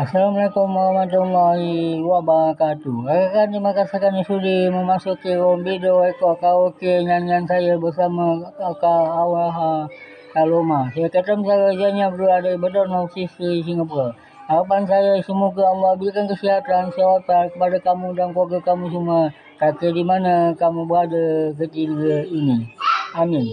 Assalamualaikum warahmatullahi wabarakatuh. Rakan terima kasih kerana sudi memasuki room video ekor karaoke nyanyian saya bersama kakak Awaha Kaloma. Saya kata saya Zanya berdua dari Bedok Sisi Singapura. Harapan saya semoga Allah berikan kesihatan, sewatan kepada kamu dan keluarga kamu semua. Kaki di mana kamu berada ketika ini. Amin.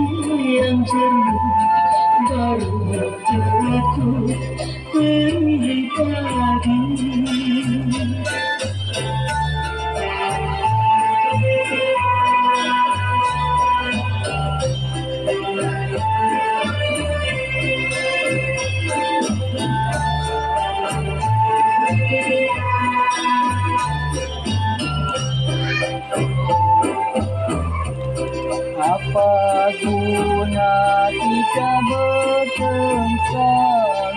Apa guna kita bertengkar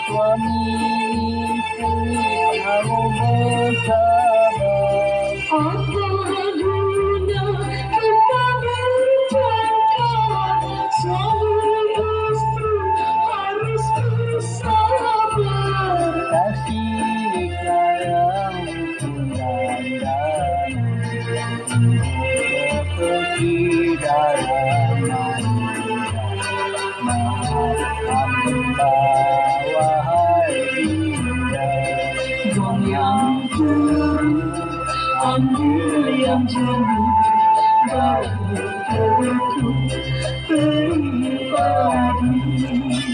Suami isteri harus còn yang thương còn như liam trường đã được tôi thương tới ta đi